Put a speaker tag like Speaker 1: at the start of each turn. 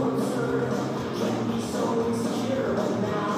Speaker 1: so so insecure, about now